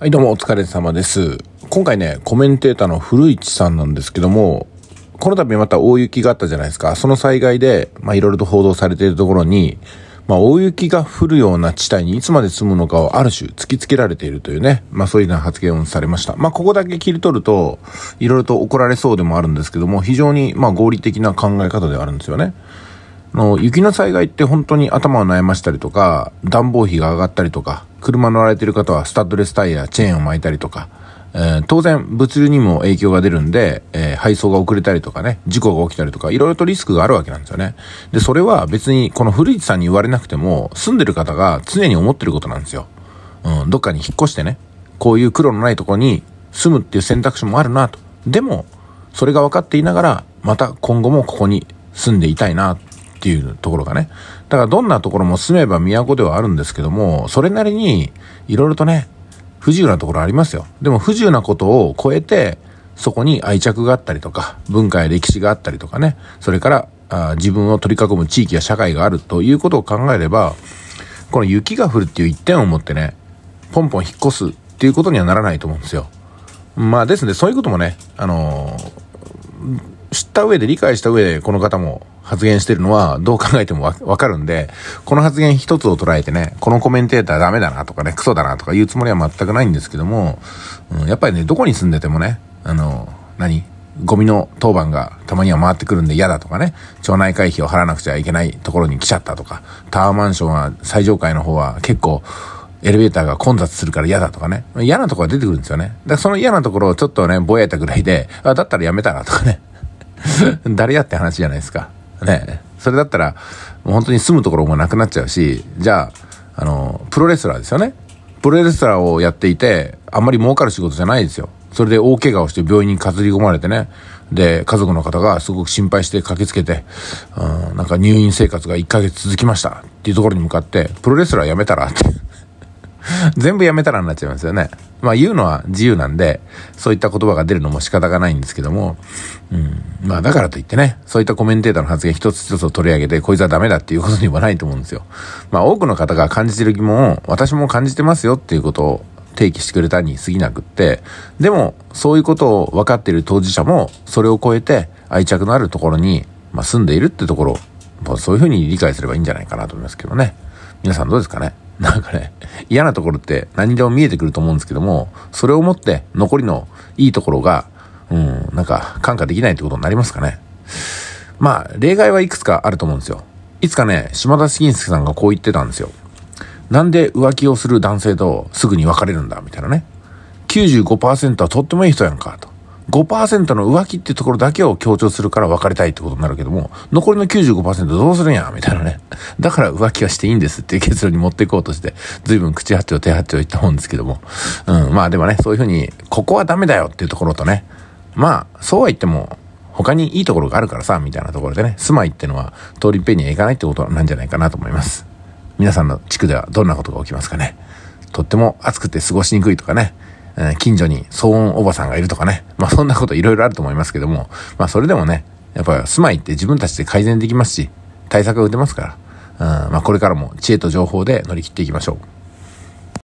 はい、どうもお疲れ様です。今回ね、コメンテーターの古市さんなんですけども、この度また大雪があったじゃないですか。その災害で、まあいろいろと報道されているところに、まあ大雪が降るような地帯にいつまで住むのかをある種突きつけられているというね、まあそういうような発言をされました。まあここだけ切り取ると、いろいろと怒られそうでもあるんですけども、非常にまあ合理的な考え方ではあるんですよね。の雪の災害って本当に頭を悩ましたりとか、暖房費が上がったりとか、車乗られてる方はスタッドレスタイヤ、チェーンを巻いたりとか、えー当然物流にも影響が出るんで、えー配送が遅れたりとかね、事故が起きたりとか、いろいろとリスクがあるわけなんですよね。で、それは別にこの古市さんに言われなくても、住んでる方が常に思ってることなんですよ。うん、どっかに引っ越してね、こういう苦労のないとこに住むっていう選択肢もあるなと。でも、それが分かっていながら、また今後もここに住んでいたいなっていうところがね。だからどんなところも住めば都ではあるんですけども、それなりにいろいろとね、不自由なところありますよ。でも不自由なことを超えて、そこに愛着があったりとか、文化や歴史があったりとかね、それからあ自分を取り囲む地域や社会があるということを考えれば、この雪が降るっていう一点を持ってね、ポンポン引っ越すっていうことにはならないと思うんですよ。まあですので、そういうこともね、あのー知った上で理解した上でこの方も発言してるのはどう考えてもわわかるんで、この発言一つを捉えてね、このコメンテーターダメだなとかね、クソだなとか言うつもりは全くないんですけども、うん、やっぱりね、どこに住んでてもね、あの、何？ゴミの当番がたまには回ってくるんで嫌だとかね、町内会費を払わなくちゃいけないところに来ちゃったとか、タワーマンションは最上階の方は結構エレベーターが混雑するから嫌だとかね、嫌なところが出てくるんですよね。だからその嫌なところをちょっとね、ぼやいたぐらいで、あ、だったらやめたらとかね。誰やって話じゃないですか。ねそれだったら、もう本当に住むところもなくなっちゃうし、じゃあ、あの、プロレスラーですよね。プロレスラーをやっていて、あんまり儲かる仕事じゃないですよ。それで大怪我をして病院に担ぎ込まれてね。で、家族の方がすごく心配して駆けつけて、うん、なんか入院生活が1ヶ月続きましたっていうところに向かって、プロレスラーやめたらって。全部やめたらになっちゃいますよね。まあ言うのは自由なんで、そういった言葉が出るのも仕方がないんですけども、うん。まあだからといってね、そういったコメンテーターの発言一つ一つを取り上げて、こいつはダメだっていうことにはないと思うんですよ。まあ多くの方が感じてる疑問を、私も感じてますよっていうことを提起してくれたに過ぎなくって、でもそういうことを分かっている当事者も、それを超えて愛着のあるところに、まあ住んでいるってところ、まあそういうふうに理解すればいいんじゃないかなと思いますけどね。皆さんどうですかね？なんかね、嫌なところって何でも見えてくると思うんですけども、それをもって残りのいいところが、うん、なんか感化できないってことになりますかね。まあ、例外はいくつかあると思うんですよ。いつかね、島田紳介さんがこう言ってたんですよ。なんで浮気をする男性とすぐに別れるんだみたいなね。95%はとってもいい人やんか、と。5%の浮気っていうところだけを強調するから別れたいってことになるけども、残りの95%どうするんや？みたいなね。だから浮気はしていいんですっていう結論に持っていこうとして、随分口八丁手八丁言ったもんですけども。うん、まあでもね、そういうふうに、ここはダメだよっていうところとね、まあ、そうは言っても、他にいいところがあるからさ、みたいなところでね、住まいってのは通りっぺんにはいかないってことなんじゃないかなと思います。皆さんの地区ではどんなことが起きますかね。とっても暑くて過ごしにくいとかね、え近所に騒音おばさんがいるとかね。まあそんなこといろいろあると思いますけども、まあそれでもね、やっぱ住まいって自分たちで改善できますし、対策が打てますから、うん、まあこれからも知恵と情報で乗り切っていきましょう。